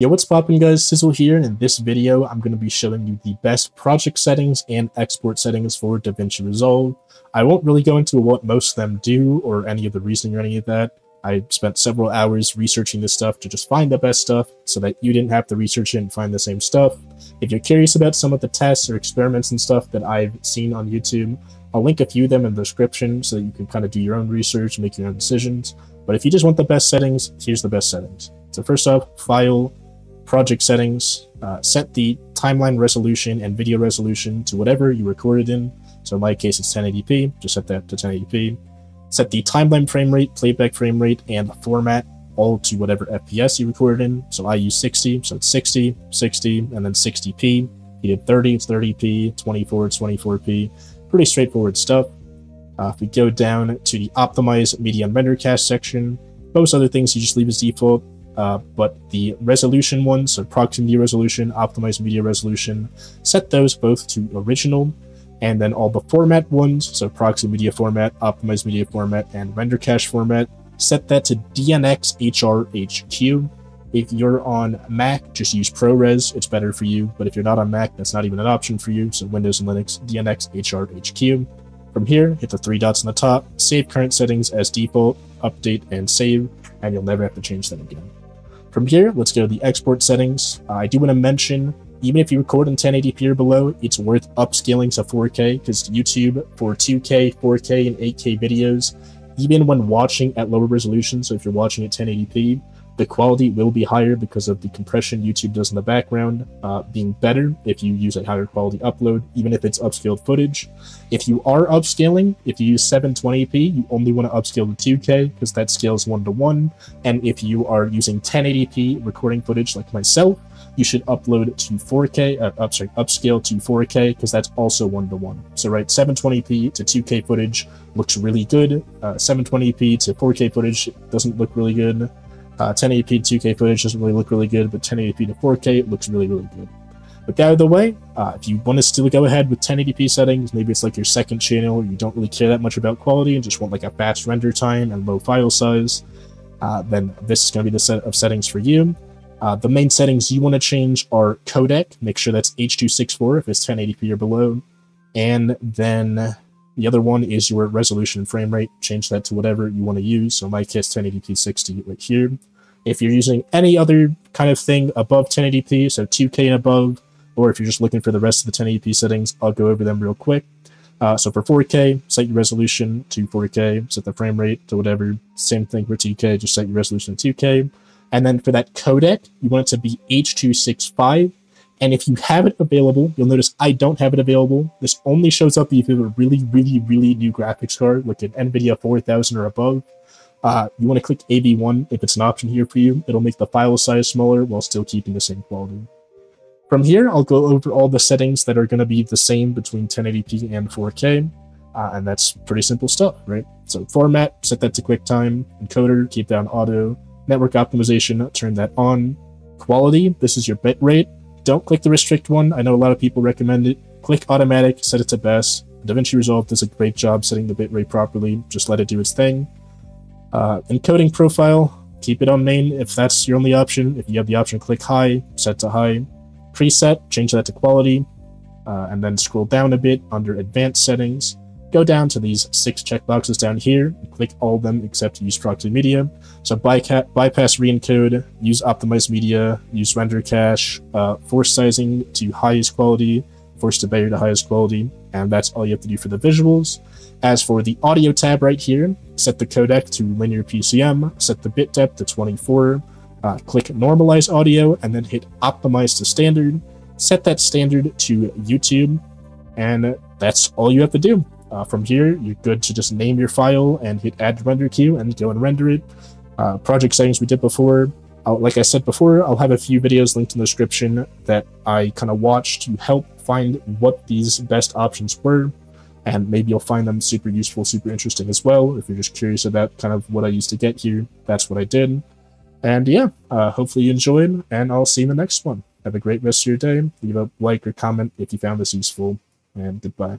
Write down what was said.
Yo, what's poppin' guys, Szyl here, and in this video, I'm going to be showing you the best project settings and export settings for DaVinci Resolve. I won't really go into what most of them do, or any of the reasoning or any of that. I spent several hours researching this stuff to just find the best stuff, so that you didn't have to research it and find the same stuff. If you're curious about some of the tests or experiments and stuff that I've seen on YouTube, I'll link a few of them in the description so that you can kind of do your own research and make your own decisions. But if you just want the best settings, here's the best settings. So first off, File, project settings, uh, set the timeline resolution and video resolution to whatever you recorded in. So in my case, it's 1080p, just set that to 1080p. Set the timeline frame rate, playback frame rate, and the format all to whatever FPS you recorded in. So I use 60, so it's 60, 60, and then 60p. You did 30, it's 30p, 24, it's 24p. Pretty straightforward stuff. Uh, if we go down to the optimize media and render cache section, most other things you just leave as default. Uh, but the resolution ones, so proxy media resolution, optimized media resolution, set those both to original, and then all the format ones, so proxy media format, optimized media format, and render cache format, set that to DNxHR HQ. If you're on Mac, just use ProRes, it's better for you, but if you're not on Mac, that's not even an option for you, so Windows and Linux, DNxHR HQ. From here, hit the three dots on the top, save current settings as default, update, and save, and you'll never have to change them again. From here, let's go to the export settings. Uh, I do want to mention, even if you record in 1080p or below, it's worth upscaling to 4K because YouTube for 2K, 4K, and 8K videos, even when watching at lower resolution, so if you're watching at 1080p, the quality will be higher because of the compression YouTube does in the background uh, being better if you use a higher quality upload, even if it's upscaled footage. If you are upscaling, if you use 720p, you only want to upscale to 2K because that scales one to one. And if you are using 1080p recording footage like myself, you should upload to 4K, uh, up, sorry, upscale to 4K because that's also one to one. So right, 720p to 2K footage looks really good. Uh, 720p to 4K footage doesn't look really good. Uh, 1080p to 2K footage doesn't really look really good, but 1080p to 4K it looks really, really good. With that out of the way, uh, if you want to still go ahead with 1080p settings, maybe it's like your second channel, you don't really care that much about quality and just want like a fast render time and low file size, uh, then this is going to be the set of settings for you. Uh, the main settings you want to change are codec, make sure that's H.264 if it's 1080p or below, and then the other one is your resolution and frame rate. Change that to whatever you want to use. So my case 1080p 60 right here. If you're using any other kind of thing above 1080p, so 2K and above, or if you're just looking for the rest of the 1080p settings, I'll go over them real quick. Uh, so for 4K, set your resolution to 4K, set the frame rate to whatever. Same thing for 2K, just set your resolution to 2K. And then for that codec, you want it to be H.265 and if you have it available, you'll notice I don't have it available. This only shows up if you have a really, really, really new graphics card, like an NVIDIA 4000 or above. Uh, you want to click AV1 if it's an option here for you. It'll make the file size smaller while still keeping the same quality. From here, I'll go over all the settings that are going to be the same between 1080p and 4K. Uh, and that's pretty simple stuff, right? So format, set that to QuickTime. Encoder, keep that on auto. Network optimization, turn that on. Quality, this is your bit rate don't click the restrict one. I know a lot of people recommend it. Click automatic, set it to best. DaVinci Resolve does a great job setting the bitrate properly. Just let it do its thing. Uh, encoding profile, keep it on main if that's your only option. If you have the option, click high, set to high. Preset, change that to quality. Uh, and then scroll down a bit under advanced settings go down to these six checkboxes down here, click all of them except use proxy media. So bypass re-encode, use optimized media, use render cache, uh, force sizing to highest quality, force debayer to highest quality, and that's all you have to do for the visuals. As for the audio tab right here, set the codec to linear PCM, set the bit depth to 24, uh, click normalize audio, and then hit optimize to standard. Set that standard to YouTube, and that's all you have to do. Uh, from here, you're good to just name your file and hit add render queue and go and render it. Uh, project settings we did before. I'll, like I said before, I'll have a few videos linked in the description that I kind of watched to help find what these best options were. And maybe you'll find them super useful, super interesting as well. If you're just curious about kind of what I used to get here, that's what I did. And yeah, uh, hopefully you enjoyed, and I'll see you in the next one. Have a great rest of your day. Leave a like or comment if you found this useful, and goodbye.